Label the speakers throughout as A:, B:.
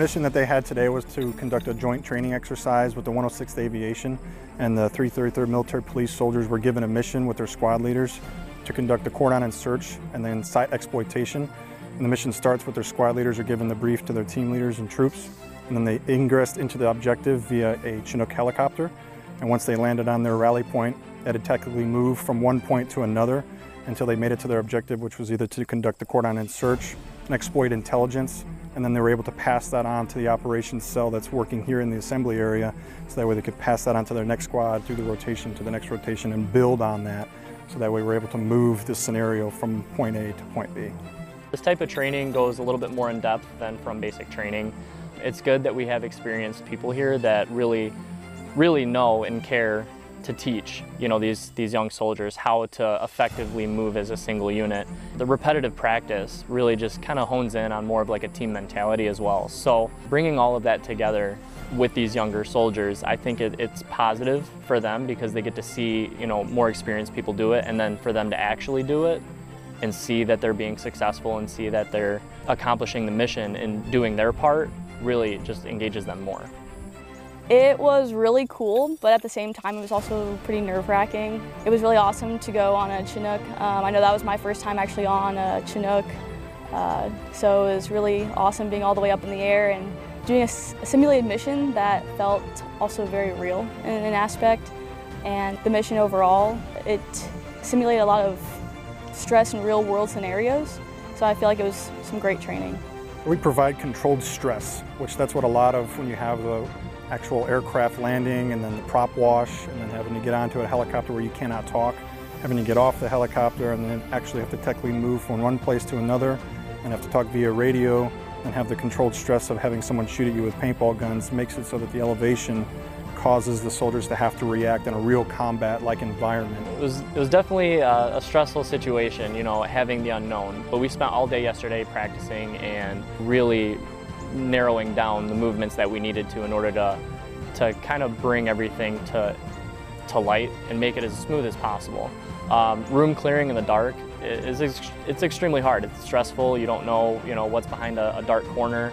A: mission that they had today was to conduct a joint training exercise with the 106th Aviation and the 333rd Military Police soldiers were given a mission with their squad leaders to conduct a cordon and search and then site exploitation. And the mission starts with their squad leaders are given the brief to their team leaders and troops and then they ingressed into the objective via a Chinook helicopter. And once they landed on their rally point, they had technically move from one point to another until they made it to their objective, which was either to conduct the cordon and search and exploit intelligence, and then they were able to pass that on to the operations cell that's working here in the assembly area, so that way they could pass that on to their next squad through the rotation to the next rotation and build on that, so that way we're able to move this scenario from point A to point B.
B: This type of training goes a little bit more in depth than from basic training. It's good that we have experienced people here that really, really know and care to teach, you know, these, these young soldiers how to effectively move as a single unit. The repetitive practice really just kind of hones in on more of like a team mentality as well. So bringing all of that together with these younger soldiers, I think it, it's positive for them because they get to see, you know, more experienced people do it and then for them to actually do it and see that they're being successful and see that they're accomplishing the mission and doing their part really just engages them more.
C: It was really cool, but at the same time, it was also pretty nerve-wracking. It was really awesome to go on a Chinook. Um, I know that was my first time actually on a Chinook, uh, so it was really awesome being all the way up in the air and doing a, a simulated mission that felt also very real in an aspect. And the mission overall, it simulated a lot of stress in real-world scenarios, so I feel like it was some great training.
A: We provide controlled stress, which that's what a lot of when you have the actual aircraft landing and then the prop wash and then having to get onto a helicopter where you cannot talk, having to get off the helicopter and then actually have to technically move from one place to another and have to talk via radio and have the controlled stress of having someone shoot at you with paintball guns makes it so that the elevation causes the soldiers to have to react in a real combat-like environment.
B: It was, it was definitely a, a, stressful situation, you know, having the unknown. But we spent all day yesterday practicing and really narrowing down the movements that we needed to in order to, to kind of bring everything to, to light and make it as smooth as possible. Um, room clearing in the dark is it's extremely hard. It's stressful. You don't know, you know what's behind a, a dark corner.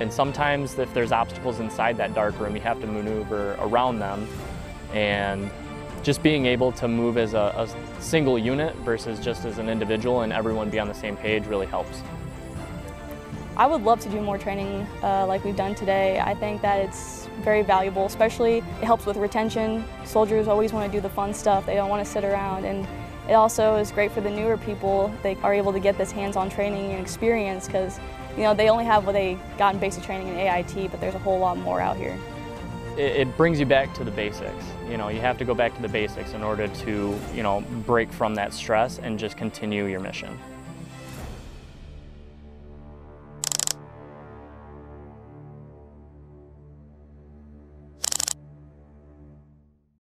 B: And sometimes if there's obstacles inside that dark room, you have to maneuver around them. And just being able to move as a, a single unit versus just as an individual and everyone be on the same page really helps.
C: I would love to do more training uh, like we've done today. I think that it's very valuable, especially it helps with retention. Soldiers always want to do the fun stuff. They don't want to sit around. And it also is great for the newer people. They are able to get this hands-on training and experience because you know, they only have what they got in basic training in AIT, but there's a whole lot more out here.
B: It, it brings you back to the basics. You know, you have to go back to the basics in order to, you know, break from that stress and just continue your mission.